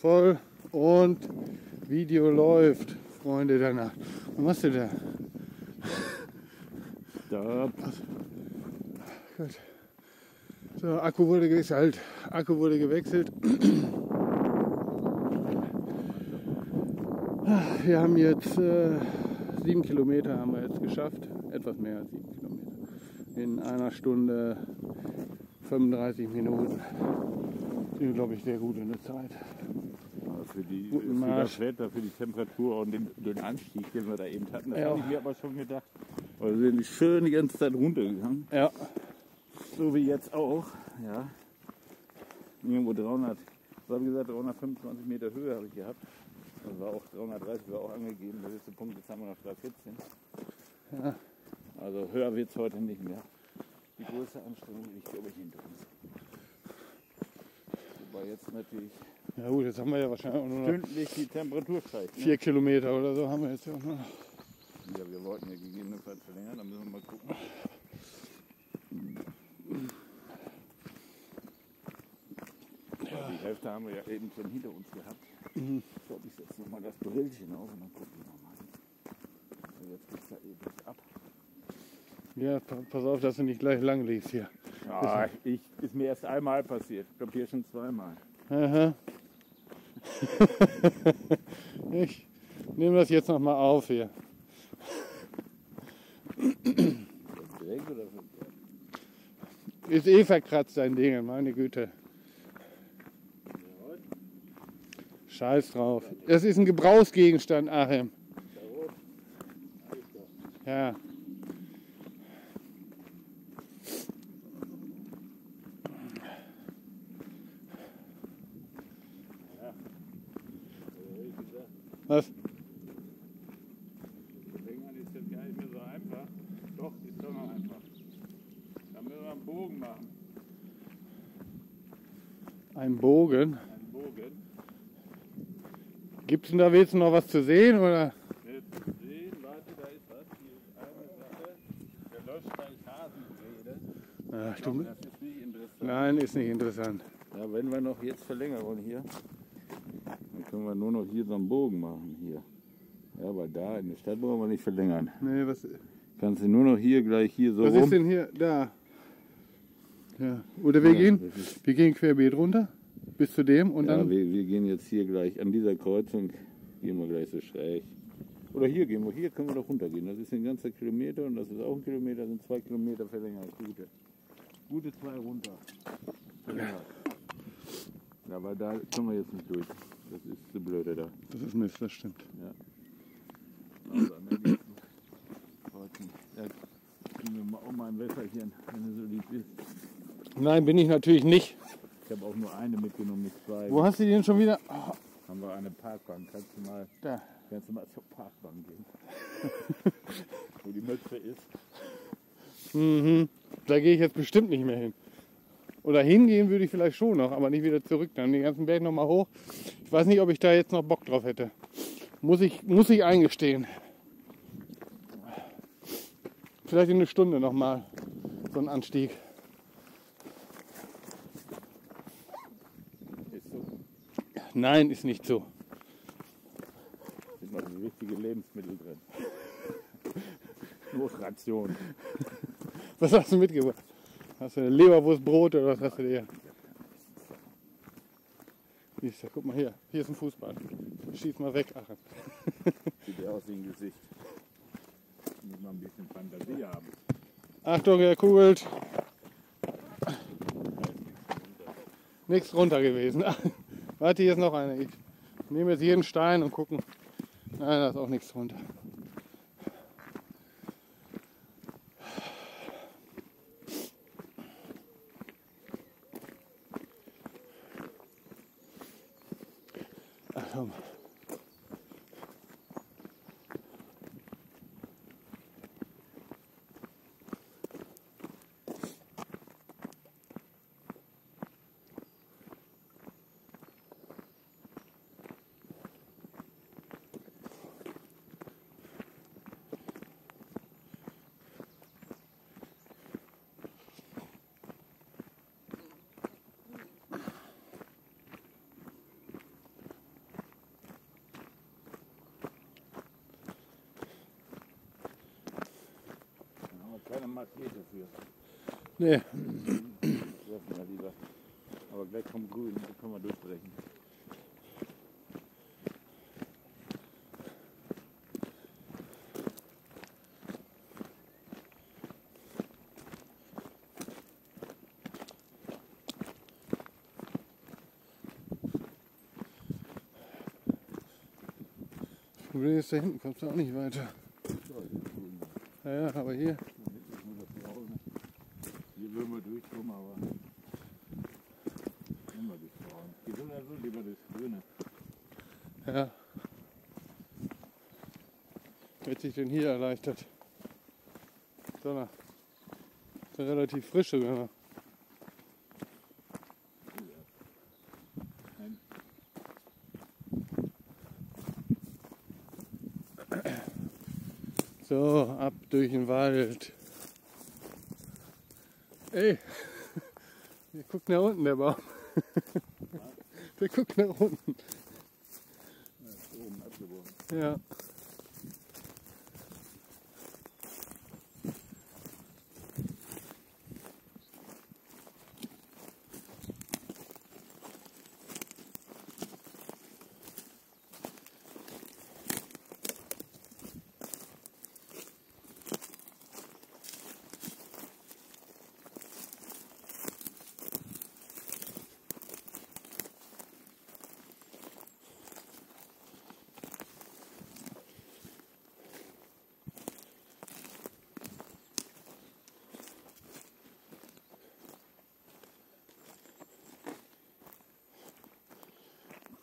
voll und Video läuft, Freunde danach. Was machst du da? Stopp. Gut. So, Akku wurde gewechselt. Akku wurde gewechselt. Wir haben jetzt äh, sieben Kilometer haben wir jetzt geschafft. Etwas mehr als sieben Kilometer. In einer Stunde 35 Minuten. Sind, glaube ich, sehr gut in der Zeit. Für, die, für das Wetter, für die Temperatur und den, den Anstieg, den wir da eben hatten, das Ja. habe ich mir aber schon gedacht. Weil wir sind schön die ganze Zeit runtergegangen. Ja, So wie jetzt auch. Ja. Irgendwo 300, was habe ich gesagt, 325 Meter Höhe habe ich gehabt. Das war auch 330 war auch angegeben. Der höchste Punkt, jetzt haben wir noch 314. Ja. Also höher wird es heute nicht mehr. Die größte Anstrengung liegt, glaube ich, hinter uns. Wobei jetzt natürlich ja gut, jetzt haben wir ja wahrscheinlich auch nur noch stündlich die Temperatur steigt. Ne? vier Kilometer oder so haben wir jetzt ja auch noch. Ja, wir wollten ja gegebenenfalls verlängern, dann müssen wir mal gucken. Ja, die Hälfte haben wir ja eben schon hinter uns gehabt. Ich glaube, ich setze nochmal das Brillchen auf und dann gucken wir nochmal. Also jetzt geht's da ewig ab. Ja, pa- pass auf, dass du nicht gleich lang liegst hier. Ja, ich, ist mir erst einmal passiert. Ich glaube hier schon zweimal. Aha. Ich nehme das jetzt nochmal auf hier. Ist eh verkratzt dein Ding, meine Güte. Scheiß drauf. Das ist ein Gebrauchsgegenstand, Achim. Ja. Was? Verlängern ist jetzt gar nicht mehr so einfach. Doch, ist doch noch einfach. Da müssen wir einen Bogen machen. Ein Bogen. Einen Bogen. Gibt es denn da jetzt noch was zu sehen? Oder? Jetzt sehen, warte, da ist was. Hier ist eine Sache. Der Löschteich Hasenrede. Ach, du, Das ist nicht interessant. nein, ist nicht interessant. Ja, wenn wir noch jetzt verlängern wollen hier, dann können wir nur noch hier so einen Bogen machen. Hier. Ja, weil da in der Stadt wollen wir nicht verlängern. Nee, was, Kannst du nur noch hier gleich hier so was rum. ist denn hier? Da. Ja. Oder wir Ja, gehen, wir gehen querbeet runter bis zu dem und ja, dann. wir, wir gehen jetzt hier gleich an dieser Kreuzung, gehen wir gleich so schräg. Oder hier gehen wir, hier können wir doch runtergehen. Das ist ein ganzer Kilometer und das ist auch ein Kilometer, sind zwei Kilometer verlängert. Gute. Gute zwei runter. Verlängert. Ja, weil da kommen wir jetzt nicht durch. Das ist so blöde da. Das ist Mist, das stimmt. Ja. Also an der Kreuzung. Ja, kriegen wir mal auch mal ein Wässerchen, wenn du so lieb bist. Nein, bin ich natürlich nicht. Ich habe auch nur eine mitgenommen, nicht zwei. Wo hast du die denn schon wieder? Ah, Haben wir eine Parkbank. Kannst du mal, da. kannst du mal zur Parkbank gehen? Wo die Mütze ist. Mhm. Da gehe ich jetzt bestimmt nicht mehr hin. Oder hingehen würde ich vielleicht schon noch, aber nicht wieder zurück. Dann den ganzen Berg nochmal hoch. Ich weiß nicht, ob ich da jetzt noch Bock drauf hätte. Muss ich, muss ich eingestehen. Vielleicht in eine Stunde nochmal so ein Anstieg. Ist so. Nein, ist nicht so. Sind noch wichtige Lebensmittel drin. Nur Ration. Was hast du mitgebracht? Hast du Leberwurstbrot oder was hast du dir? Siehst du, guck mal hier. Hier ist ein Fußball. Schieß mal weg, Achim. Sieht der aus wie ein Gesicht. Muss man ein bisschen Fantasie haben. Achtung, er kugelt. Nichts runter gewesen. Warte, hier ist noch einer. Ich nehme jetzt jeden Stein und gucken. Nein, da ist auch nichts drunter. Ach, komm. Aber gleich kommt grün, da können wir durchbrechen. Problem ist, da hinten kommst du auch nicht weiter. Ja, ja, aber hier. Hier würden wir durchkommen, aber immer das Braune. Geht so oder so lieber das Grüne. ja. Wird sich denn hier erleichtert? Donner. Ist ja relativ frisch sogar. noch. Nein. So, ab durch den Wald. Ey, der guckt nach unten, der Baum. Der guckt nach unten. Ja,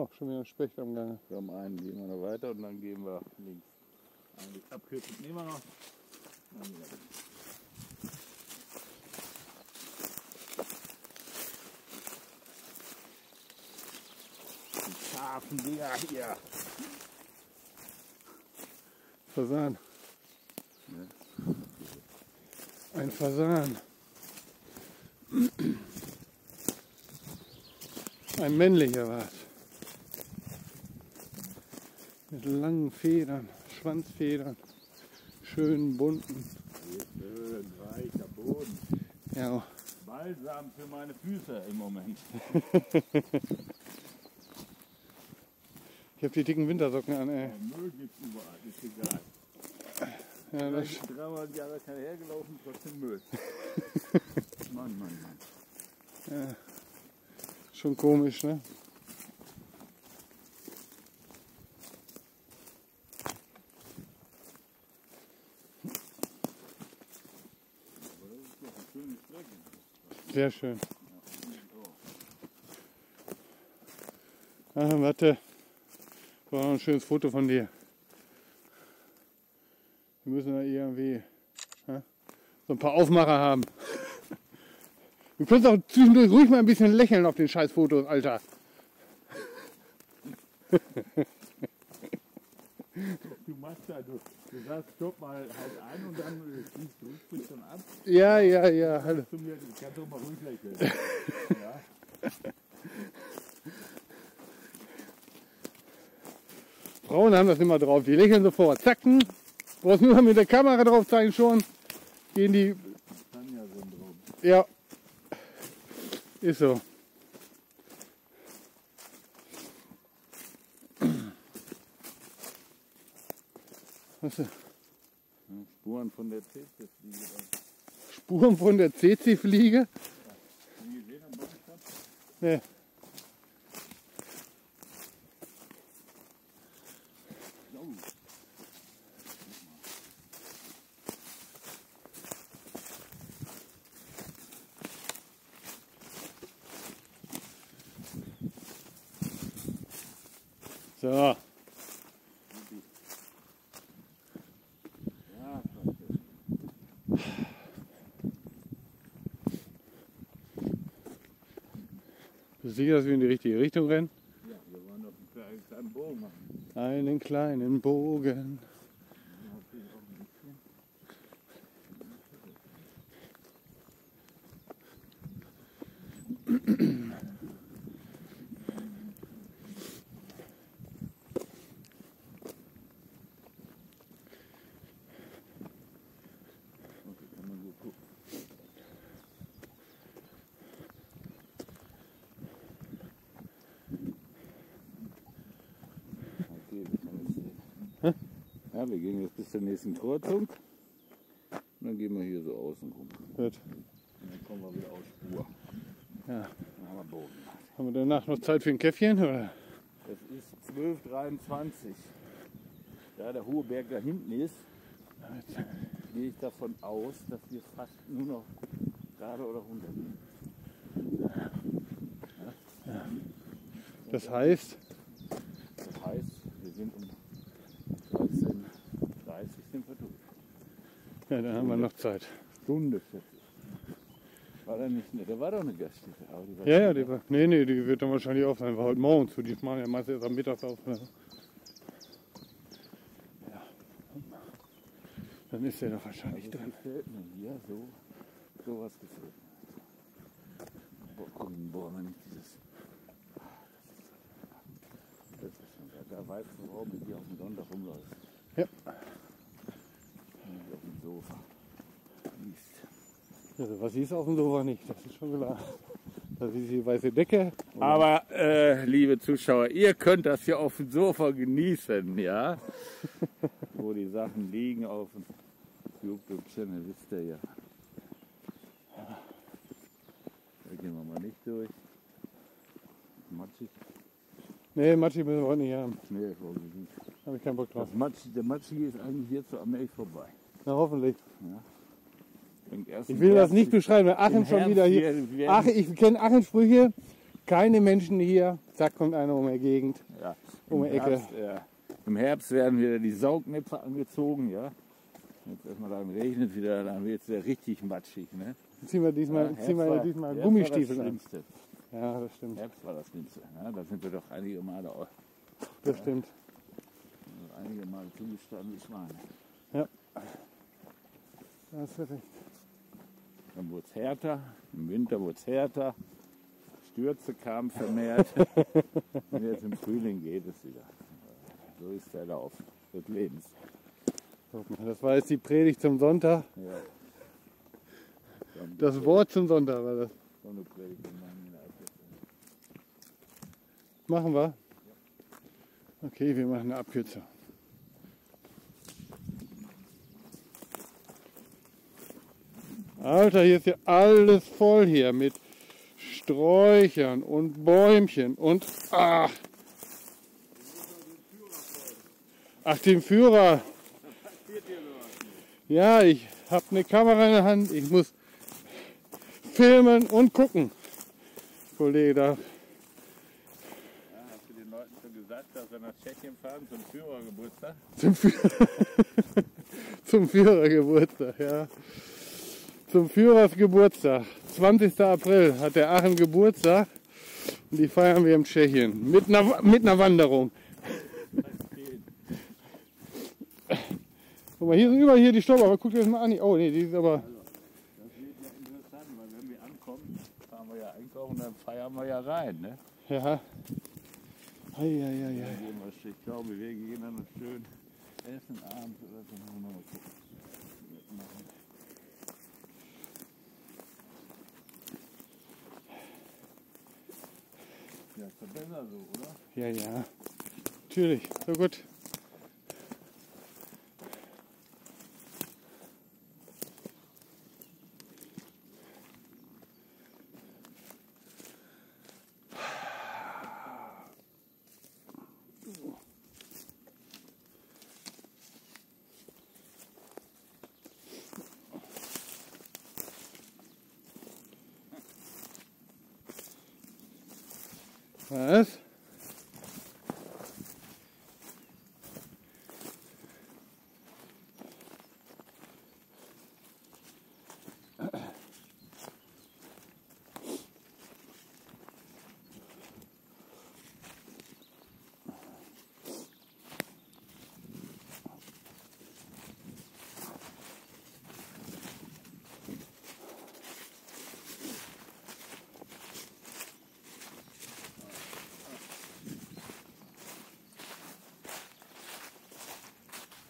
Oh, schon wieder ein Specht am Gange. Wir haben einen, gehen wir noch weiter und dann gehen wir links. Eine Abkürzung nehmen wir noch. Die scharfen Dinger hier. Fasan. Ein Fasan. Ein männlicher war es. Langen Federn, Schwanzfedern, schönen bunten. Schön weicher Boden. Ja, Balsam für meine Füße im Moment. ich habe die dicken Wintersocken an, ey. Der Müll gibt's überall, ist egal. Ja, das, Ich bin 300 Jahre kein hergelaufen, trotzdem Müll. Mann, Mann, Mann. schon komisch, ne? Aber das ist doch eine schöne Strecke. Sehr schön. Ah, warte. War noch ein schönes Foto von dir. Wir müssen da irgendwie ja, so ein paar Aufmacher haben. Du könntest auch zwischendurch ruhig mal ein bisschen lächeln auf den scheiß Fotos, Alter. Du machst da, du, du sagst, stopp mal halt ein und dann äh, schließt du, sprichst dann ab. Ja, ja, ja. Hallo. Zu mir, ich kann doch mal ruhig lächeln. ja. Frauen haben das immer drauf. Die lächeln sofort. Zacken. Brauchst nur mit der Kamera drauf zeigen schon. Gehen die. Tanja-Syndrom. Ja. Ist so. Spuren von der CC-Fliege. Spuren von der CC-Fliege? Ja. gesehen am Bodenstand? Bist du sicher, dass wir in die richtige Richtung rennen? ja, wir wollen noch einen kleinen, kleinen Bogen machen. Einen kleinen Bogen. Okay, kann man gut gucken. Okay, wir können jetzt sehen. Ja, wir gehen jetzt bis zur nächsten Kreuzung. Und dann gehen wir hier so außen rum. Gut. Und dann kommen wir wieder auf Spur. Ja. Dann haben wir gemacht. Haben wir danach noch Zeit für ein Käffchen? Oder? Es ist 12.23. Da der hohe Berg da hinten ist, gehe ich davon aus, dass wir fast nur noch gerade oder runter gehen. Das heißt, Das heißt, wir sind um 13.30 sind wir durch. Ja, dann haben wir noch Zeit. Stunde 40. War da nicht, ne, da war doch eine Gaststätte. Aber die war Ja, ja, die war, nee, nee, die wird dann wahrscheinlich auch sein. War heute Morgen zu. Die machen ja meistens erst am Mittag auf. Ne? Ja. Dann ist der doch wahrscheinlich Das drin. gefällt mir hier so. Sowas gefällt mir. Boah, komm, boah, wenn ich dieses. Ah, Das ist schon geil. Da weißt du, warum du hier auf dem Sonntag rumläufst. Ja. Sofa. Liest. Also, was ist auf dem Sofa nicht? Das ist schon klar. Das ist die weiße Decke. Aber, äh, liebe Zuschauer, ihr könnt das hier auf dem Sofa genießen, ja? Wo die Sachen liegen auf dem YouTube-Channel, wisst ihr ja. Da gehen wir mal nicht durch. Matschig? Nee, Matschi müssen wir heute nicht haben. Nee, wirklich nicht. Habe ich keinen Bock drauf. Das Matschig, der Matschige ist eigentlich jetzt so am Elch vorbei. Na, hoffentlich. Erst Ich will das nicht beschreiben, weil im schon Herbst wieder hier. Ach, ich kenne Achim Sprüche. Keine Menschen hier. Zack, kommt einer um die Gegend. Ja, um im die Ecke. Herbst, ja. Im Herbst werden wieder die Saugnäpfe angezogen, ja. Jetzt erstmal dann regnet wieder, dann wird es wieder richtig matschig, ne? Ziehen wir diesmal, Ja, ziehen wir war- diesmal Gummistiefel an. Ja, das stimmt. Herbst war das Schlimmste. Ja, da sind wir doch einige Male, auch- Das stimmt. einige Male zugestanden wie Schweine. Das ist recht. Dann wurde es härter, im Winter wurde es härter, Stürze kamen vermehrt. Und jetzt im Frühling geht es wieder. So ist der Lauf des Lebens. Das war jetzt die Predigt zum Sonntag. Ja. Das Wort zum Sonntag war das. so eine Predigt. Machen wir? Okay, wir machen eine Abkürzung. Alter, hier ist ja alles voll hier mit Sträuchern und Bäumchen und ach. Ach, den Führer. Ja, ich habe eine Kamera in der Hand. Ich muss filmen und gucken. Kollege, da Ja, hast du den Leuten schon gesagt, dass wir nach Tschechien fahren zum Führergeburtstag? Zum, Führer zum Führergeburtstag, ja. Zum Führersgeburtstag. 20. April hat der Aachen Geburtstag und die feiern wir in Tschechien. Mit einer, mit einer Wanderung. Guck mal, hier sind überall hier die Stopper, aber guck dir das mal an. Oh nee, die ist aber. Das wird ja interessant, weil wenn wir ankommen, fahren wir ja einkaufen und dann feiern wir ja rein. Ne? Ja. Ei, ei, ei, ei. ich glaube, wir gehen dann noch schön essen abends oder so. Mal gucken. Machen. Ja, besser so, oder? Ja, ja. Natürlich. So gut.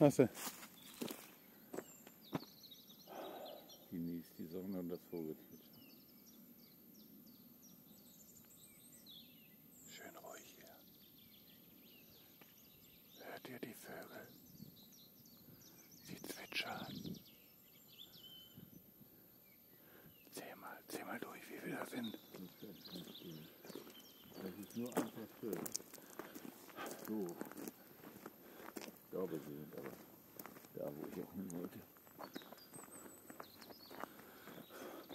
Hast du? Genießt die Sonne und das Vogelzwitschern. Schön ruhig hier. Hört ihr die Vögel? Sie zwitschern. Zähl mal, zähl mal durch, wie viele da sind. Das ist nur einfach schön. So. Ich glaube, sie sind aber da, wo ich auch hin wollte.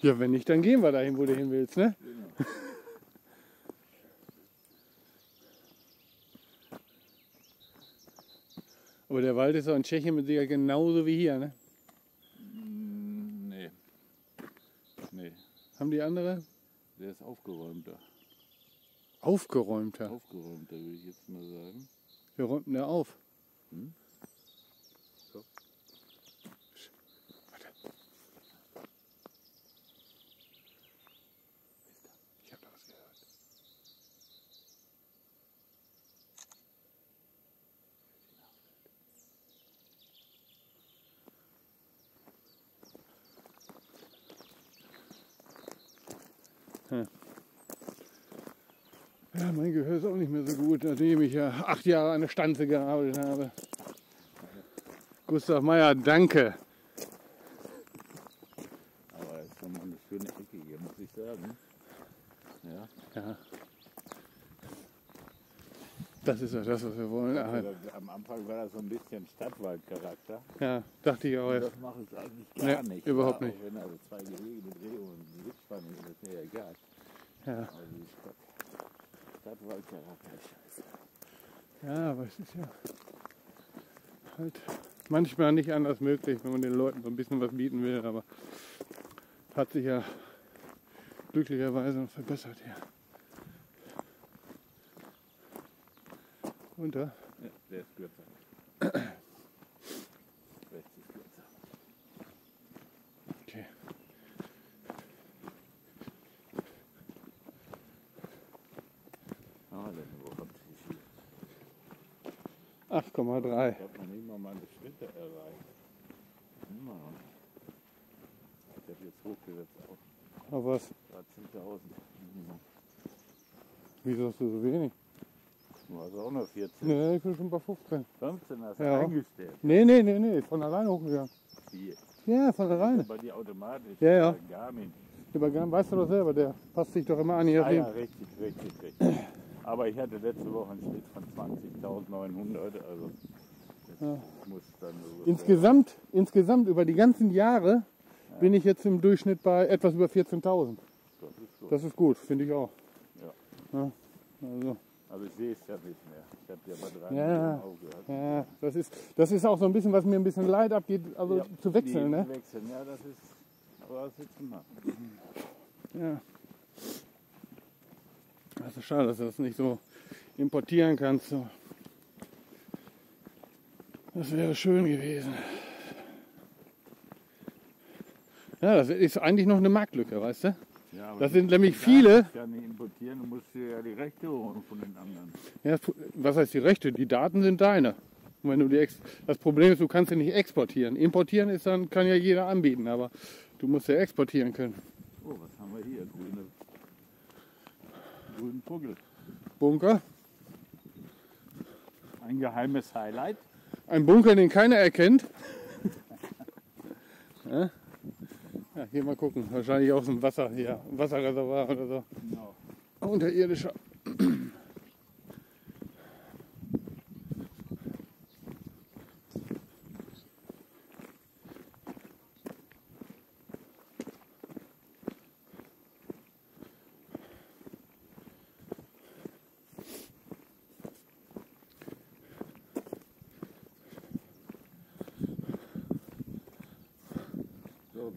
Ja, wenn nicht, dann gehen wir dahin, wo du hin willst, ne? Genau. Aber der Wald ist auch in Tschechien mit Sicherheit genauso wie hier, ne? Nee. Nee, Haben die andere der ist aufgeräumter. aufgeräumter? Aufgeräumter, würde ich jetzt mal sagen. Wir räumten da auf. Hm? So. Warte. Ich habe da was gehört. Hm. Ja, mein Gehör ist auch nicht mehr so gut, nachdem ich ja acht Jahre an der Stanze gearbeitet habe. Gustav Meyer, danke. Aber es ist nochmal eine schöne Ecke hier, muss ich sagen. Ja. Ja. Das ist ja das, was wir wollen. Also das, am Anfang war das so ein bisschen Stadtwaldcharakter. ja, dachte ich auch Und das mache ich eigentlich gar Nee, nicht. überhaupt ja, nicht. Wenn also zwei gelegene Drehungen und eine Sitzspanne ist, ist mir ja egal. Ja. Die Stadt, Stadtwaldcharakter ist scheiße. ja, aber es ist ja halt manchmal nicht anders möglich, wenn man den Leuten so ein bisschen was bieten will. Aber hat sich ja glücklicherweise noch verbessert hier. Da? Ja, der ist kürzer. Rechts ist kürzer. Okay. Ah, denn wo kommt die viel? 8,3. Ich habe noch nicht mal meine Schritte erreicht. Immer. Ich habe jetzt hochgesetzt auf Aber was? 13.000. Minimum. Wieso hast du so wenig? Du hast auch noch 14. Nee, ich bin schon bei 15. 15 hast du Ja. eingestellt. Nee, nee, nee, nee, von alleine hochgegangen. Hier. Ja, von alleine. Bei dir automatisch. Ja, ja. Bei Garmin. Aber Garmin, weißt du doch selber, der passt sich doch immer an, je Ah, ja, richtig, richtig, richtig. Aber ich hatte letzte Woche einen Schnitt von 20.900. Also Ja. muss dann so Insgesamt, insgesamt über die ganzen Jahre bin ich jetzt im Durchschnitt bei etwas über 14.000. Das ist gut. Das ist gut, finde ich auch. Ja. Ja, also, Aber ich sehe es ja nicht mehr. Ich habe ja bei drei Ja. Minuten aufgehört. ja, das ist, das ist auch so ein bisschen, was mir ein bisschen leid abgeht, also Ja, zu wechseln. Ne? Wechseln, ja, das ist. Aber was willst du machen? Ja. Das ist schade, dass du das nicht so importieren kannst. So. Das wäre schön gewesen. Ja, das ist eigentlich noch eine Marktlücke, weißt du? Ja, Das sind nämlich viele. Ja, nicht importieren, du musst dir ja die Rechte holen von den anderen. Ja, was heißt die Rechte? Die Daten sind deine. Und wenn du die ex das Problem ist, du kannst sie nicht exportieren. Importieren ist dann, kann ja jeder anbieten, aber du musst ja exportieren können. Oh, was haben wir hier? Grüne, grünen Vogel. Bunker. Ein geheimes Highlight. Ein Bunker, den keiner erkennt. ja? ja, hier mal gucken. Wahrscheinlich aus dem Wasser hier. Wasserreservoir oder so. Genau. Unterirdischer.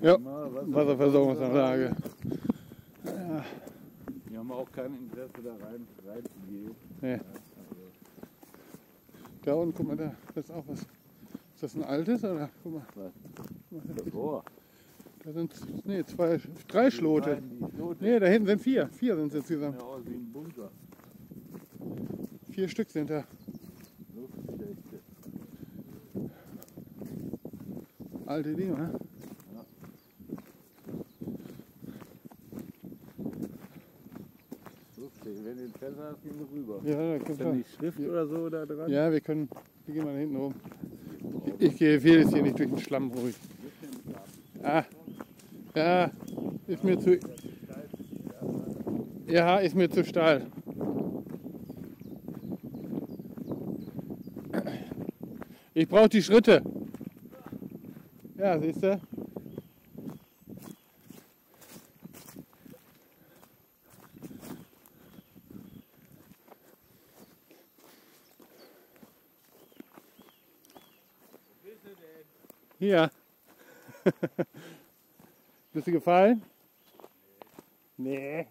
Ja, mal Wasser- Wasserversorgungsanlage. Wir haben auch kein Interesse da rein, reinzugehen. Nee. Also, Da unten, guck mal, da ist auch was. Ist das ein altes oder? Guck mal, Boah. da sind nee, zwei, drei Schlote. Nein. Nee, da hinten sind vier. Vier sind es insgesamt. Ja, aus wie ein Bunker. Vier Stück sind da. Alte Dinger. ne? Hast, gehen wir rüber. Ja, da da du. nicht Schrift oder so da dran? Ja, wir können. Wir gehen mal da hinten rum. Ich gehe viel jetzt hier nicht durch den Schlamm ruhig. Ah, ja, ist mir zu. Ja, ist mir zu steil. Ich brauche die Schritte. Ja, siehst du? Hier. Bist du gefallen? Nee.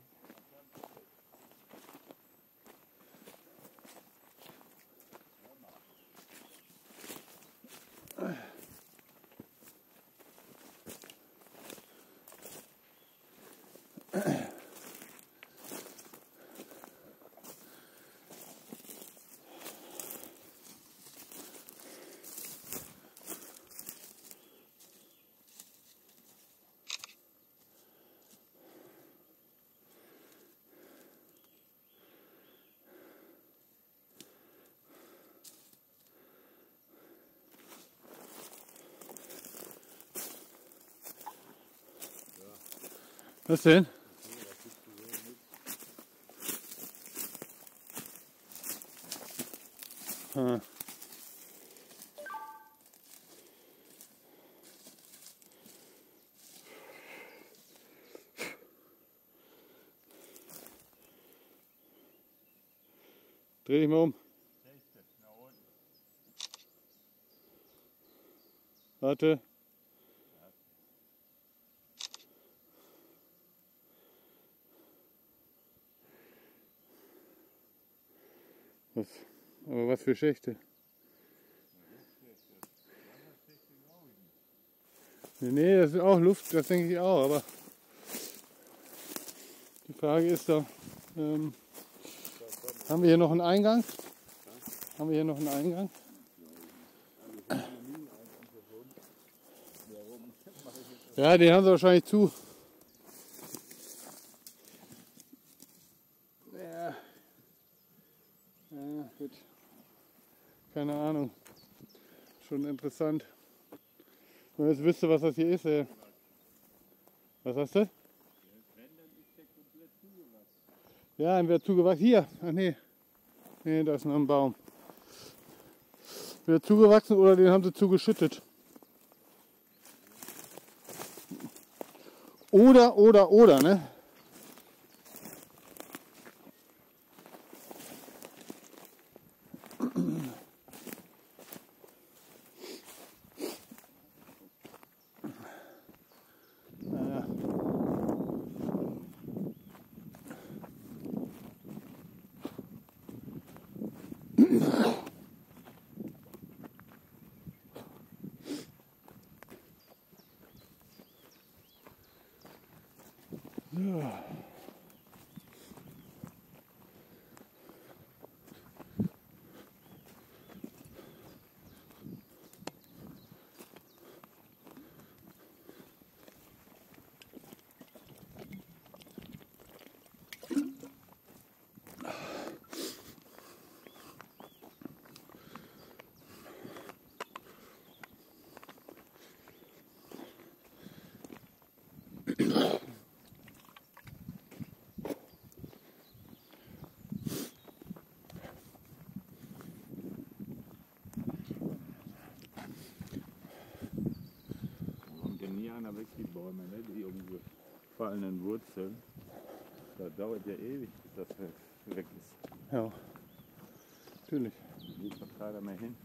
Was denn? Dreh dich mal um. Warte. Was? Aber was für Schächte? Nee, das ist auch Luft, das denke ich auch, aber die Frage ist doch, ähm, haben wir hier noch einen Eingang? Haben wir hier noch einen Eingang? Ja, den haben sie wahrscheinlich zu. Ja. Ja, gut. Keine Ahnung. Schon interessant. Wenn jetzt wüsste, was das hier ist, ey. Was hast du? Ja, dann wäre zugewachsen. Hier. Ach nee. Nee, da ist noch ein Baum. Wäre zugewachsen oder den haben sie zugeschüttet. Oder, oder, oder, ne? Kommt ja nie einer weg, die Bäume, ne? die umgefallenen Wurzeln. Das dauert ja ewig, bis das weg- ist. Ja, natürlich. Geht doch keiner mehr hin.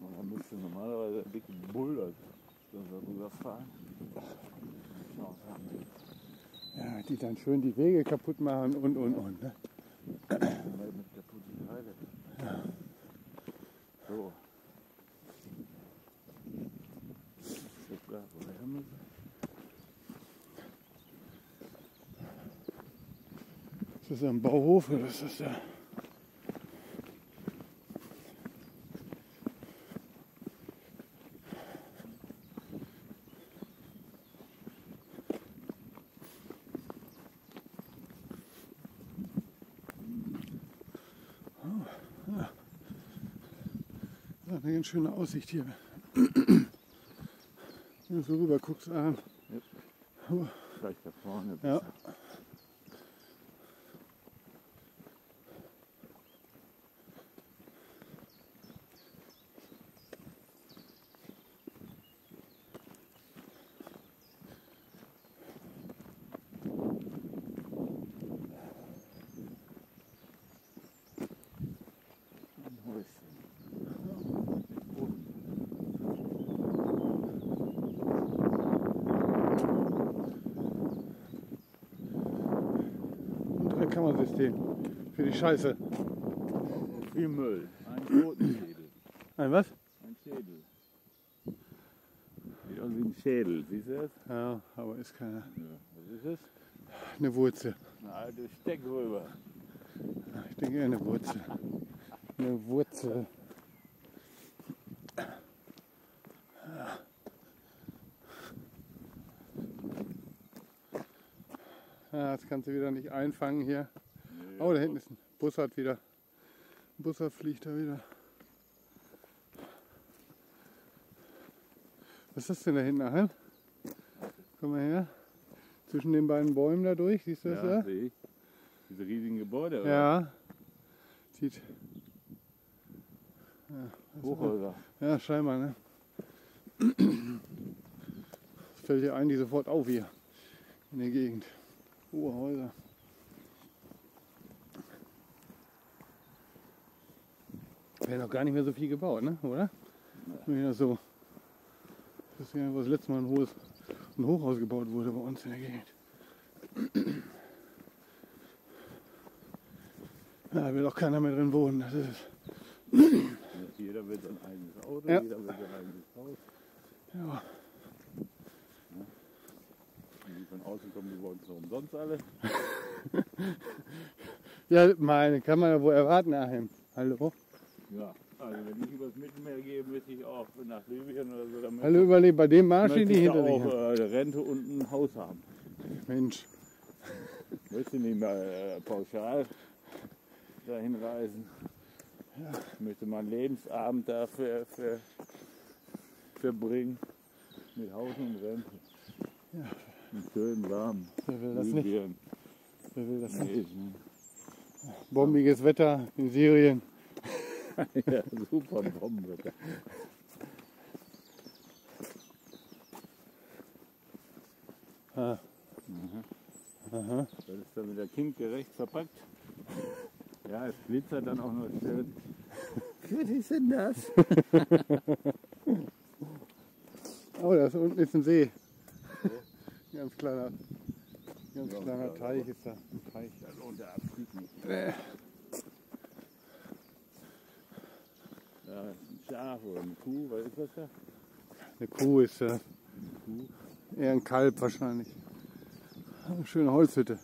Und dann müsste normalerweise ein dicker Bull da rüberfahren. Ja, die dann schön die Wege kaputt machen und und und. Ne? Katastrophe. Das ist oh, ja. eine ganz schöne Aussicht hier. Wenn du so rüber guckst, ah. Ja. Vielleicht da vorne. Ja. Scheiße. Viel Müll. Ein Totenschädel. Ein was? Ein Schädel. Sieht aus wie ein Schädel, siehst du das? Ja, aber ist keine. Ja. Was ist es? Eine Wurzel. Eine alte Steckröber. Ich denke eher eine Wurzel. Eine Wurzel. Ja, das kannst du wieder nicht einfangen hier. Nee, Oh, da hinten ist ein Bussard wieder. Ein Bussard fliegt da wieder. Was ist das denn da hinten, Achim? Komm mal her. Zwischen den beiden Bäumen da durch, siehst du das Ja, da? sehe ich. Diese riesigen Gebäude. oder? Ja. Sieht. Hochhäuser. Ja, scheinbar, ne? Das fällt dir ein, die sofort auf hier in der Gegend. Hohe Häuser. Wäre noch gar nicht mehr so viel gebaut, ne? Oder? Das so. Das ist ja, wo das letzte Mal ein hohes ein Hochhaus gebaut wurde bei uns in der Gegend. Ja, da will auch keiner mehr drin wohnen. Das ist es. Jeder will sein eigenes Auto, Ja. jeder will sein eigenes Haus. Ja. Die von außen kommen, die wollen es noch umsonst alle. Ja, meine, kann man ja wohl erwarten, Achim. Hallo? Ja. Also wenn ich übers Mittelmeer gehe, möchte ich auch nach Libyen oder so, dann Hallo, überlebt bei dem Marsch, den die ich hinter auch sich haben. äh, Rente und ein Haus haben. Mensch, Möchte nicht mehr äh, pauschal dahin reisen. Ich möchte meinen Lebensabend da für, verbringen. Mit Haus und Rente. Ja. Und schön warm. wer will das nicht? Libyen. Wer will das nicht? Nee, ne? Bombiges Wetter in Syrien. ja, super Bombenwetter. Ah. Aha. Das ist dann wieder kindgerecht verpackt. Ja, es glitzert dann auch noch schön. Was ist denn das? Oh, da ist unten ist ein See. Ganz kleiner, ganz Ja, kleiner Teich ist da. Ein Teich. Da lohnt der Abstieg nicht. Äh, Ja, ein Schaf oder eine Kuh, was ist das da? Eine Kuh ist da. Kuh. Eher ein Kalb wahrscheinlich. Eine schöne Holzhütte.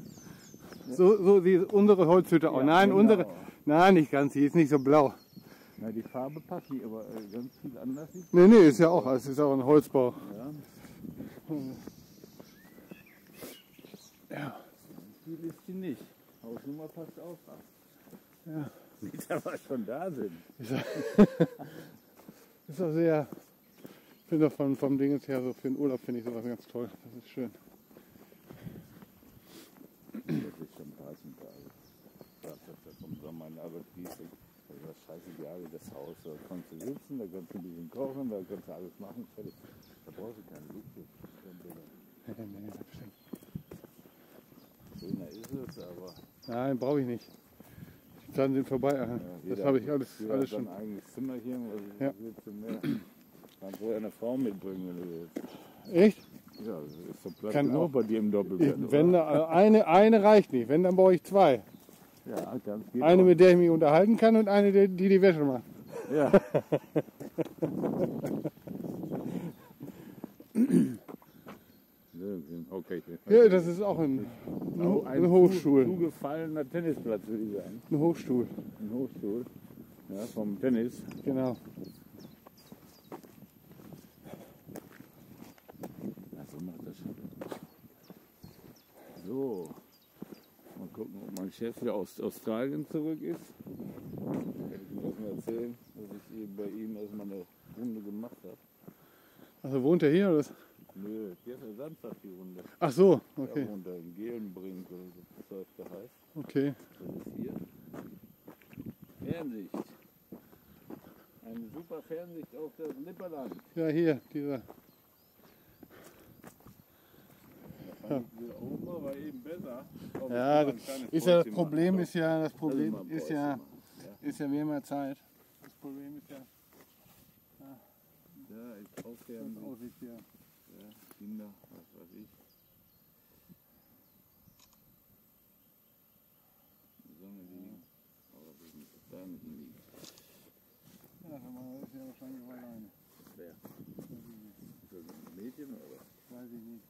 So, so sieht unsere Holzhütte aus. Ja, Nein, genau. unsere. Nein, nicht ganz. Die ist nicht so blau. Na, die Farbe passt nicht, aber äh, ganz viel anders ist. Nee, nee, ist ja auch. Es ist auch ein Holzbau. Ja, Ja. viel ist die nicht. Hausnummer passt auch. Ja. Sieht aber schon da sind. Ist auch sehr. Ich finde auch von, vom Ding her, so für den Urlaub finde ich sowas ganz toll. Das ist schön. Das ist schon passend. Also. Das ist vom Sommer in. Das ist das scheißegal, das Haus. Da kannst du sitzen, da kannst du ein bisschen kochen, da kannst du alles machen. Fertig. Da brauchst du keinen Luxus. Nee, nee, das stimmt. Schöner ist es, aber Nein, brauche ich nicht. Zeiten sind vorbei. Ja, das habe ich alles, alles schon. sein eigenes Zimmerchen. Also Ja. mehr? Kannst du eine Frau mitbringen, wenn du willst. Echt? Ja, das ist doch Platz Kann auch. bei dir im Doppelbett. Ich, wenn da, eine, eine reicht nicht. Wenn, dann brauche ich zwei. ja, ganz geht Eine, mit der ich mich unterhalten kann und eine, die die, die Wäsche macht. Ja. okay. Ja, das ist auch ein, ein, ein Hochstuhl. Zugefallener Tennisplatz, würde ich sagen. Ein Hochstuhl, Ein Hochstuhl. Ja, vom Tennis. genau. Ja, so macht das. So. Mal gucken, ob mein Chef wieder aus Australien zurück ist. Kann ich ihm das mal erzählen, dass ich eben bei ihm erstmal eine Runde gemacht habe. Also wohnt er hier oder was? Nö, gestern Samstag die Runde. Ach so, Okay. Da wohnt er in Gelenbrink oder so, das Zeug da heißt. Okay. Das ist hier. Fernsicht. Eine super Fernsicht auf das Lipperland. Ja, hier, dieser. Ja. Hier Ja, das ist ja das Problem ist ja, das Problem ist ja, ist ja wie immer Zeit. Das Problem ist ja, Ja, ist auch Fernsicht. Aussicht hier. Ja, Kinder, was weiß ich. Die Sonne liegen. Aber wir sind da nicht liegen. Ja, sag mal, das ist ja wahrscheinlich auch alleine. Wer? Das ein Mädchen oder? Weiß ich nicht.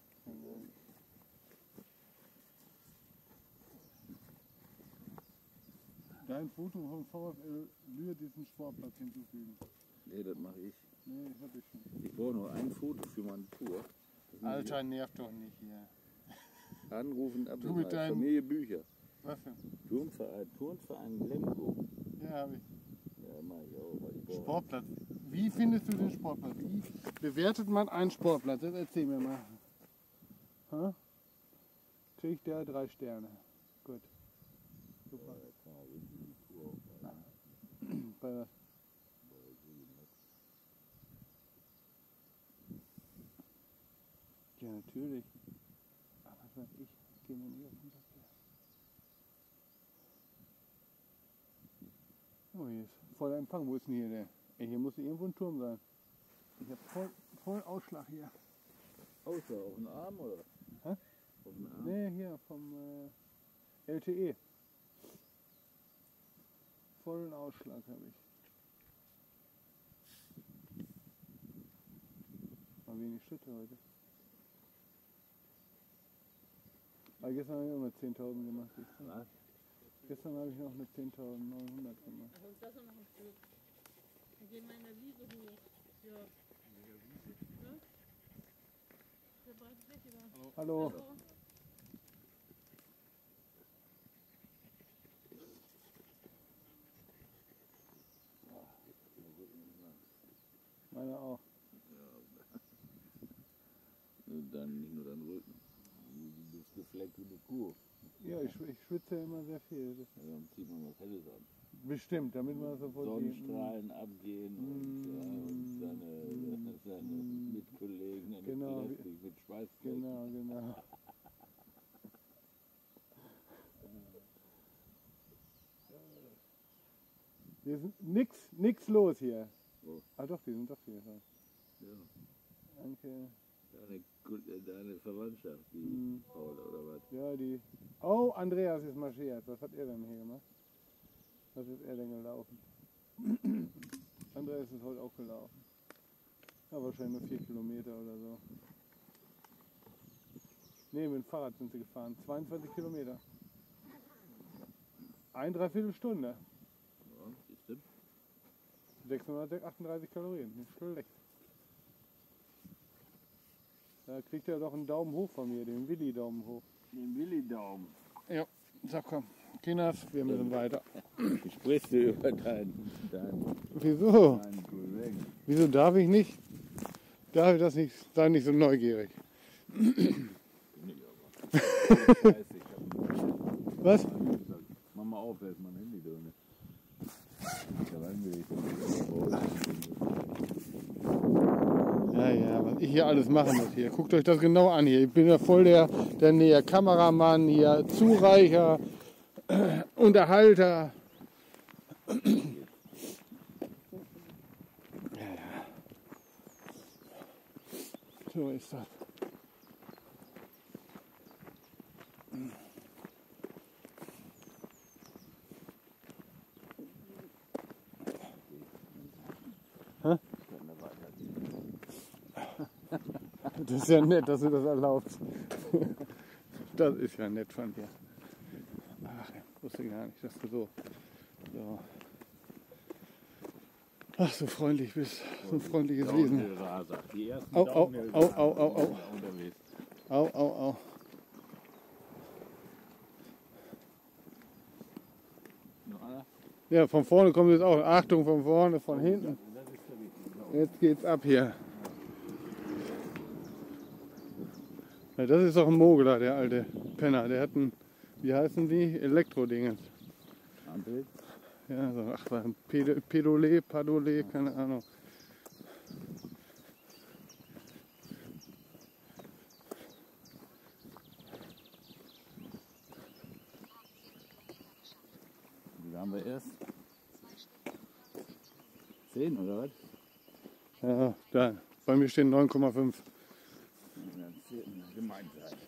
Dein Foto vom VfL Lühr diesen Sportplatz hinzufügen. Nee, das mache ich. Nee, hab ich schon. Ich brauche nur ein Foto für meine Tour. Das Alter, nerv doch nicht hier. Anrufen, Du Abwesenheit, mit deinem- Familie, Bücher. Was denn? Turnverein, Turnverein Lemgo. Ja, hab ich. Ja, mach ich auch. weil ich Sportplatz. Wie findest du den Sportplatz? Wie bewertet man einen Sportplatz? Jetzt erzähl mir mal. Ha? Kriegt der drei Sterne. Gut. Super. Bei was? Ja, natürlich. Aber was weiß ich, gehen wir nicht auf den Verkehr. Oh, hier ist voller Empfang. Wo ist denn hier der? Hier muss irgendwo ein Turm sein. Ich hab voll, voll Ausschlag hier. Außer auf den Arm oder? Hä? Auf den Arm? Nee, hier vom äh, LTE. Vollen Ausschlag habe ich. Mal wenig Schritte heute. Aber gestern habe ich auch mal 10.000 gemacht. Was? Gestern habe ich noch eine 10.900 gemacht. Ach, uns das noch ein Stück. Dann gehen wir in der Wiese hoch. Ja. Ne? Der breitet weg wieder. Hallo. Hallo. Meine auch. Dann nicht nur dein Rücken. Du eine Kuh. Ja, ich, ich schwitze immer sehr viel. Das Ja, dann zieht man was Helles an. bestimmt, damit man sofort die- Sonnenstrahlen abgehen und, ja, und seine, seine Mitkollegen dann Genau. mit Schweiß. Genau, genau. Hier ist nix, nix los hier. Wo? Ah doch, die sind doch hier. Ja. Danke. Äh, deine Verwandtschaft, die Hm. Paul oder was? Ja, die. Oh, Andreas ist marschiert. Was hat er denn hier gemacht? Was ist er denn gelaufen? Andreas ist heute auch gelaufen. Ja, wahrscheinlich nur vier Kilometer oder so. Nee, mit dem Fahrrad sind sie gefahren. 22 Kilometer. Ein Dreiviertelstunde. Ja, siehst du? 638 Kalorien. Nicht schlecht. Da kriegt er doch einen Daumen hoch von mir, den Willi-Daumen hoch. Den Willi-Daumen. Ja, sag komm. Kinas, wir müssen weiter. Sprichst du über deinen, deinen, Wieso? Kollegen? Wieso darf ich nicht? Darf ich das nicht? Sei nicht so neugierig. Bin ich aber. Ich Was? Mach mal auf, da ist mein Handy drin. Da reingelegt. Ja, ja, was ich hier alles machen muss hier. Guckt euch das genau an hier. Ich bin ja voll der, der Näher Kameramann hier, Zureicher, Unterhalter. Ja, ja. So ist das. Das ist ja nett, dass du das erlaubst. Das ist ja nett von dir. Ach, ich wusste gar nicht, dass du so, so, ach, so freundlich bist. So ein freundliches Wesen. Downhill-Raser. Die ersten Au, au, au, au, au, au. Au, au, au. Ja, von vorne kommt jetzt auch. Achtung, von vorne, von hinten. Der richtige. Jetzt geht's ab hier. Ja, das ist doch ein Mogler, der alte Penner. Der hat ein, wie heißen die? Elektrodinge. Ampel. Ja, so, ach, Ped- Pedole, Padole, keine Ahnung. Wie haben wir erst? Zehn oder was? Ja, da. Bei mir stehen 9,5. Ja, zehn, gemeint sein.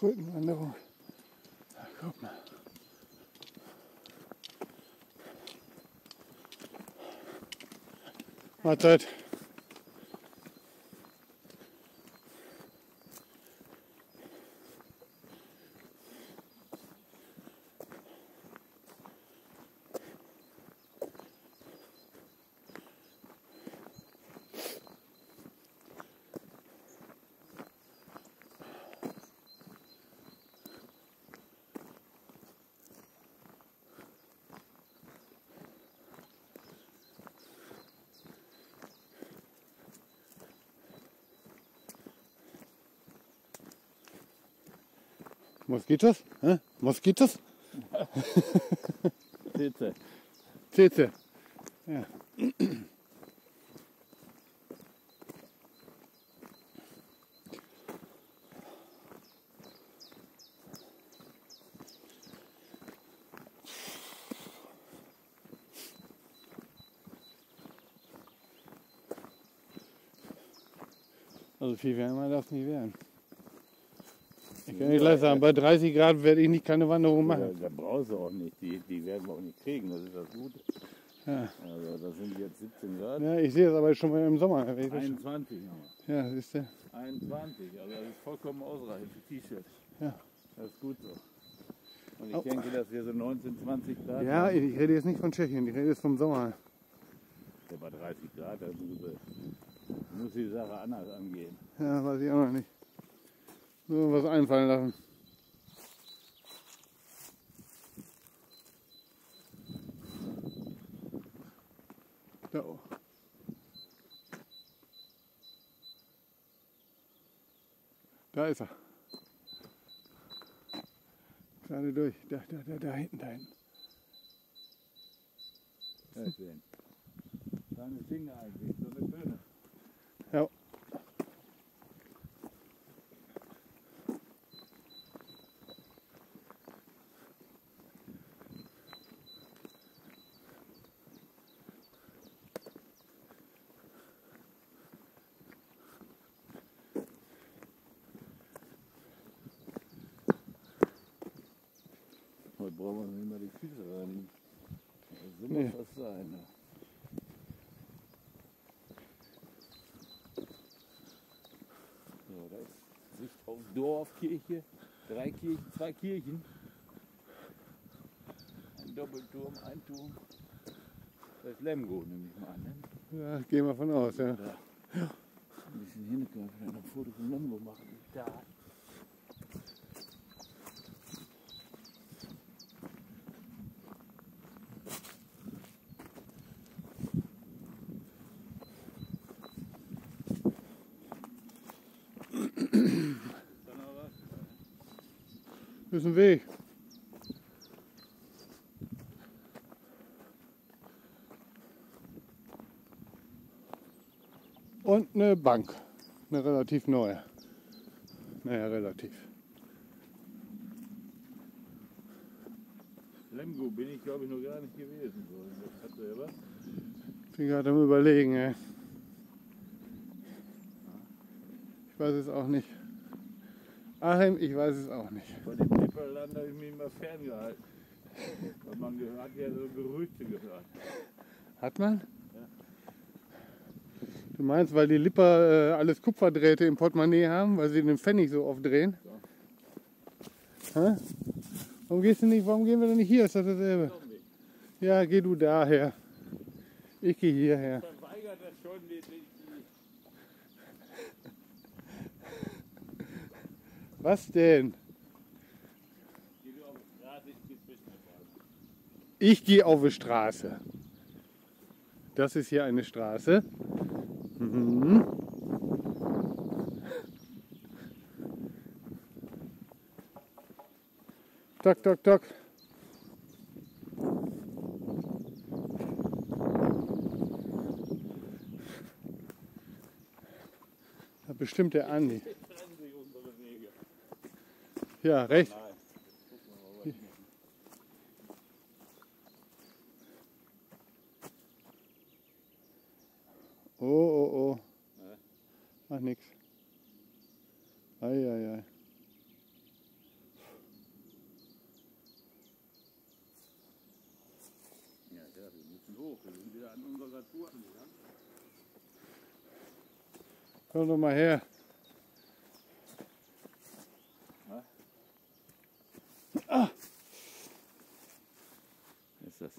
Krötenwanderung. Ja, guck mal. Mahlzeit. Moskitos? Hä? Moskitos? Sitze. Zeze. Ja. Also viel wärmer darf es nicht werden. Ich kann nicht gleich sagen, bei 30 Grad werde ich nicht keine Wanderung machen. da brauchst du auch nicht. Die, die werden wir auch nicht kriegen. Das ist das Gute. Ja. Also das sind jetzt 17 Grad. Ja, ich sehe es aber schon im Sommer. wenn ich das- 21 haben wir. Ja, siehst du. 21, also das ist vollkommen ausreichend für T-Shirt. Ja. Das ist gut so. Und ich Au. denke, dass wir so 19, 20 Grad Ja, haben. ich rede jetzt nicht von Tschechien, ich rede jetzt vom Sommer. Der bei 30 Grad, muss, muss die Sache anders angehen. Ja, weiß ich auch noch nicht. Nur was einfallen lassen. Da. Da ist er. Gerade durch. Da, da, da, da hinten, da hinten. Ja, sehen. Kleines Ding eigentlich, so eine Birne. Ja. Heute brauchen wir nicht mal die Füße rein. Das sind Nee. nee. fast sein. Ne? So, da ist Sicht auf Dorfkirche. Drei Kirchen, zwei Kirchen. Ein Doppelturm, ein Turm. Das ist Lemgo, nehme ich mal an. Ne? Ja, gehen wir von aus, ja. Da. Ein bisschen hin, können wir vielleicht noch ein Foto von Lemgo machen. Da. Ist ein Weg. Und eine Bank. Eine relativ neue. Naja, relativ. Lemgo bin ich glaube ich noch gar nicht gewesen. Selber. Bin gerade am überlegen, ey. Ich weiß es auch nicht. Achim, ich weiß es auch nicht. Lipperland habe ich mich immer ferngehalten. Weil man hat ja so Gerüchte gehört. Hat man? Du meinst, weil die Lipper äh, alles Kupferdrähte im Portemonnaie haben, weil sie den Pfennig so oft drehen? Hä? Warum gehst du nicht, warum gehen wir denn nicht hier? Ist das dasselbe? Ja, geh du daher. Ich gehe hierher. Verweigert das schon die, die, Was denn? die, die auf der Straße ist, die Zwischenfahrt. Ich gehe auf die Straße. Das ist hier eine Straße. Mhm. Tok, tok. Da bestimmt der Andi. Ja, recht. Nein. Gucken wir mal, was machen. Oh, oh, oh. Ja. Ach, nix. Ei, ei, ei. Ja, ja, wir müssen hoch. Wir sind wieder an unserer Tour angelangt. Komm doch mal her. Was ist das?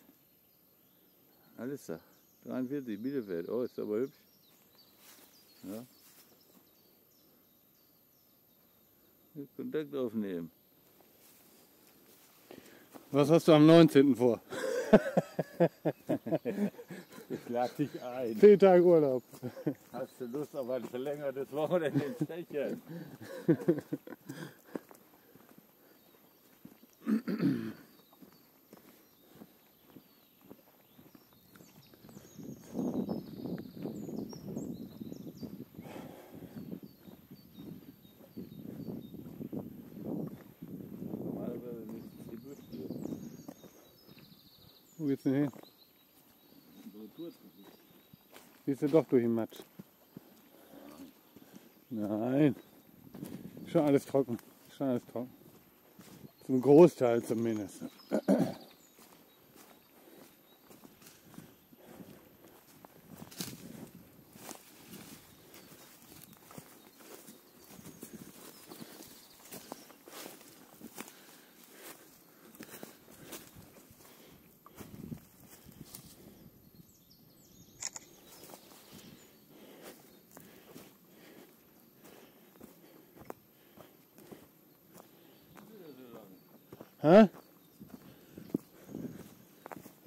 Alles da. 43 Bielefeld. Oh, ist aber hübsch. Ja. Kontakt aufnehmen. Was hast du am 19. vor? Ich lade dich ein. Zehn Tage Urlaub. Hast du Lust auf ein verlängertes Wochenende in Tschechien? Wo geht's denn hin? Gehst du doch durch den Matsch? Nein. Schon alles trocken. Schon alles trocken. Zum Großteil zumindest.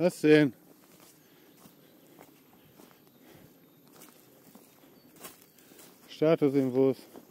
Was denn? Statusinfos. Täuschen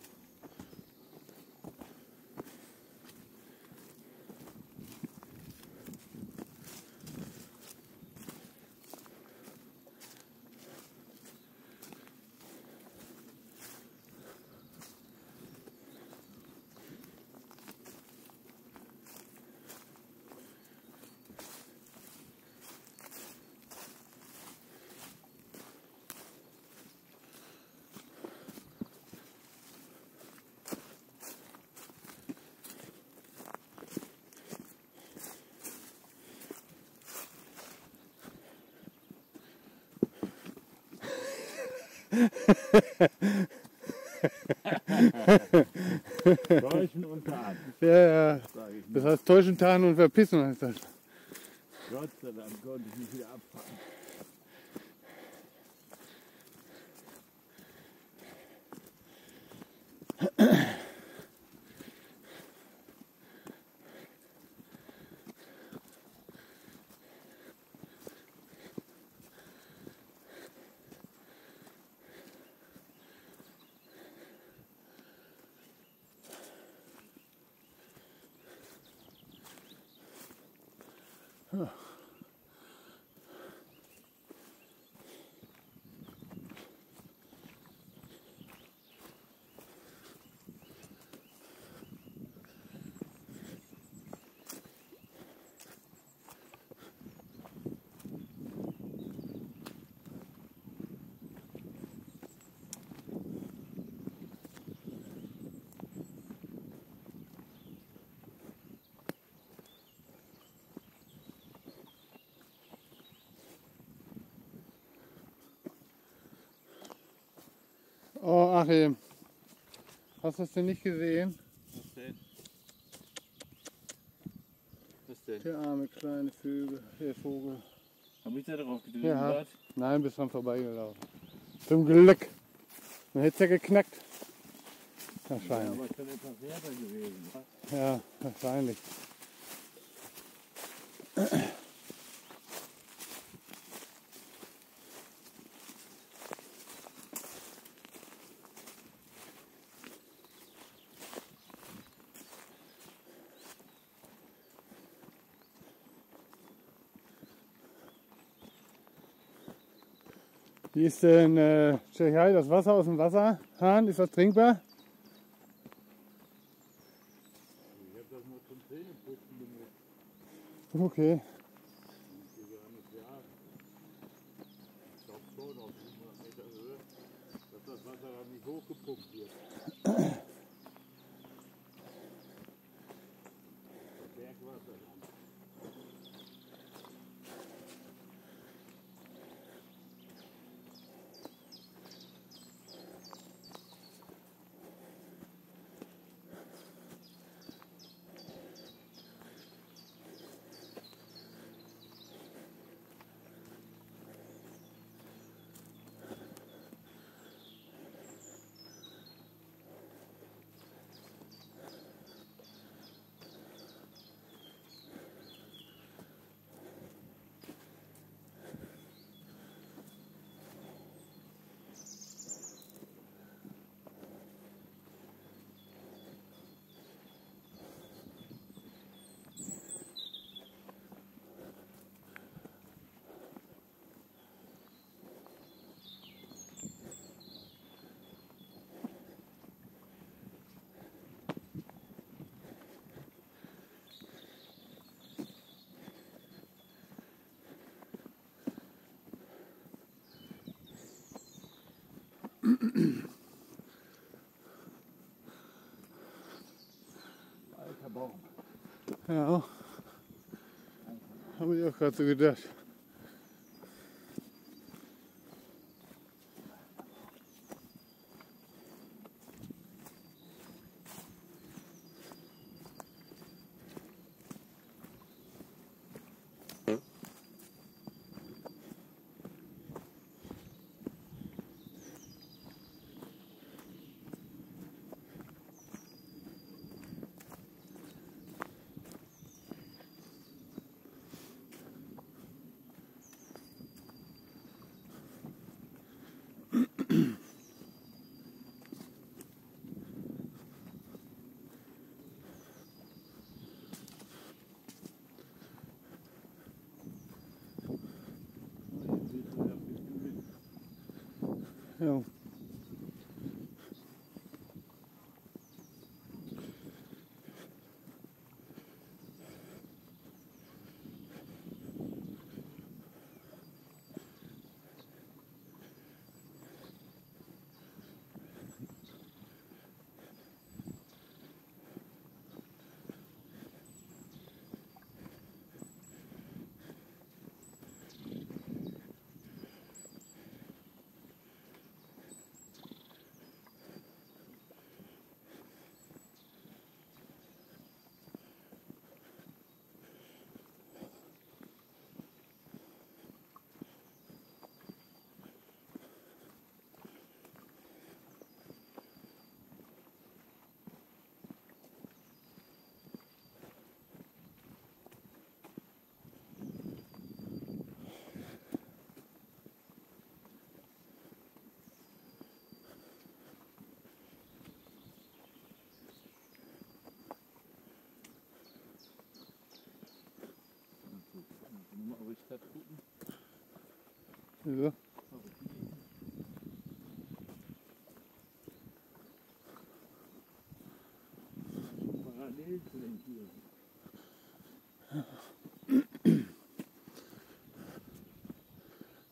Löwenzahn und verpissen heißt das. Gott sei Dank konnte ich nicht wieder abfahren. Achim, hast du das denn nicht gesehen? Was denn? Was denn? Der arme kleine Vögel, der Vogel. Hab ich da drauf gedrückt? Ja. Nein, bist dran vorbeigelaufen. Zum Glück. Dann hätte es ja geknackt. Ja, Wahrscheinlich. aber schon etwas härter gewesen. Ja, wahrscheinlich. Wie ist denn äh, Tschechei, das Wasser aus dem Wasserhahn? Ist das trinkbar? Ich hab das nur zum Zähneputzen benutzt. Okay. Alter Baum. Ja. Habe ich auch gerade so Nochmal auf die Stadt gucken. Wieso? Parallel zu den Tieren.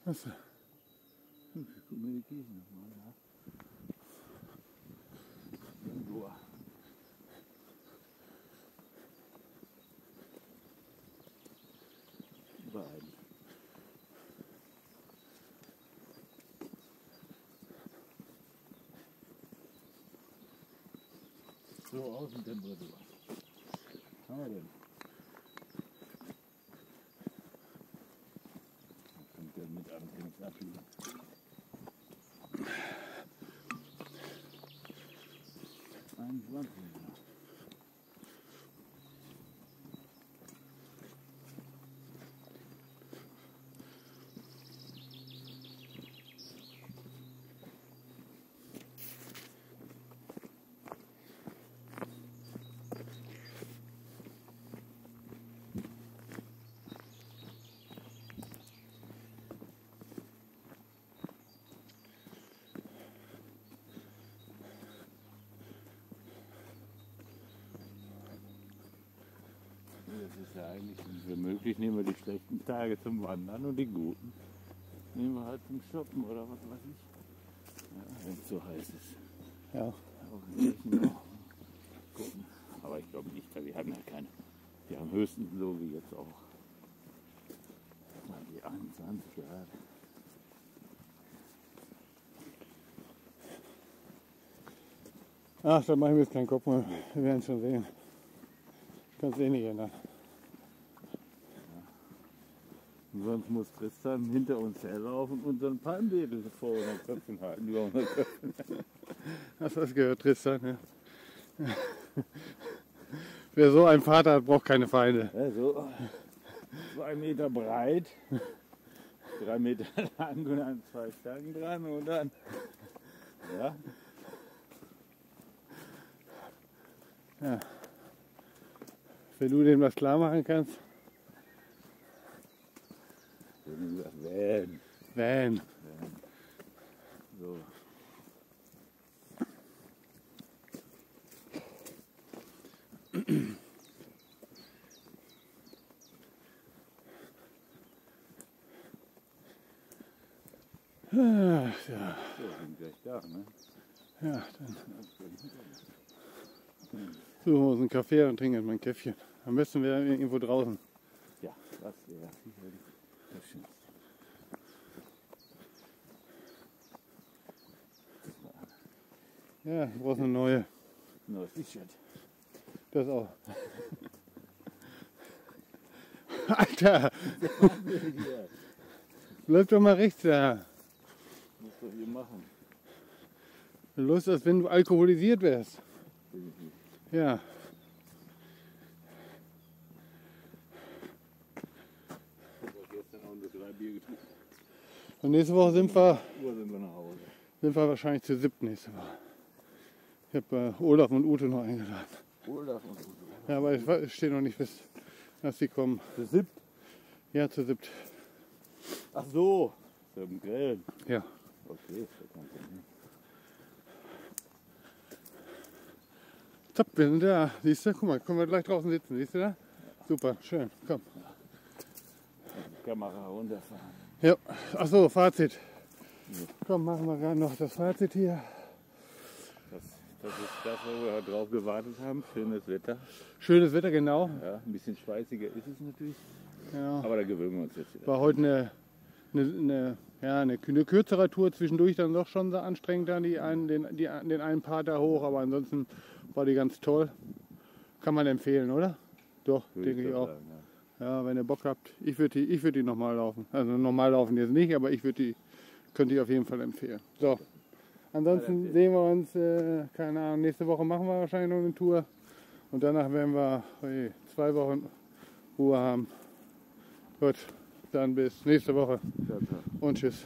Was? Guck mir die Kirche nochmal an. Boah. Beiden. So, Außentemperatur. Was haben wir denn? Was kommt denn mit an? Kann Das ist ja eigentlich, wenn wir möglich, nehmen wir die schlechten Tage zum Wandern und die guten nehmen wir halt zum Shoppen oder was weiß ich. Ja, wenn es so heiß ist. Ja. Aber ich glaube nicht, weil wir haben ja keine. Wir haben höchstens so wie jetzt auch. Die 21 Grad. Ach, da mache ich mir jetzt keinen Kopf mehr. Wir werden es schon sehen. Kannst eh nicht ändern. Und sonst muss Tristan hinter uns herlaufen und so ein Palmwedel vor unseren Köpfen halten. Über unsere Köpfe. Hast du das gehört, Tristan? Ja. Wer so einen Vater hat, braucht keine Feinde. Ja, so zwei Meter breit, drei Meter lang und dann zwei Stangen dran und dann. Ja, Wenn du dem das klar machen kannst. So wie gesagt, Van. Van. So. Ach, ja, So, sind gleich da, ne? ja, dann suchen wir uns einen Kaffee und trinken mal ein Käffchen. Am besten wäre irgendwo draußen. Ja, das wäre sicherlich Schönste. Ja, du brauchst eine neue. Neues T-Shirt. Das auch. Alter, bleib doch mal rechts da. muss doch hier machen. Lust, als wenn du alkoholisiert wärst. Ja. Ich habe gestern auch nur drei Bier getrunken. Und nächste Woche sind wir, sind wir nach Hause. sind wir wahrscheinlich zu siebt nächste Woche. Ich habe äh, Olaf und Ute noch eingeladen. Olaf und Udo. Ja, aber es wa- es steht noch nicht fest, dass sie kommen. Zu siebt? Ja, zu siebt. Ach so. Zum Grillen. Ja. Okay, da nicht. Top, wir sind da. Siehst du? Guck mal, können wir gleich draußen sitzen. Siehst du da? Super, schön. Komm. Kamera runterfahren. Ja. Achso, Fazit. Komm, machen wir gerade noch das Fazit hier. Das, das ist das, wo wir drauf gewartet haben. Schönes Wetter. Schönes Wetter, genau. Ja, ein bisschen schweißiger ist es natürlich. Ja. Aber da gewöhnen wir uns jetzt wieder. War heute eine, eine, eine, ja, eine, eine kürzere Tour, zwischendurch dann doch schon sehr anstrengend, dann die einen, den, die, den einen Part da hoch, aber ansonsten war die ganz toll. Kann man empfehlen, oder? Doch, Würde denke ich so auch. sagen, ja. Wenn ihr Bock habt, ich würde die, ich würd die nochmal laufen. Also normal laufen jetzt nicht, aber ich würde die, könnte ich auf jeden Fall empfehlen. So. Ansonsten sehen wir uns, äh, keine Ahnung, nächste Woche machen wir wahrscheinlich noch eine Tour. Und danach werden wir ui, zwei Wochen Ruhe haben. Gut, dann bis nächste Woche und tschüss.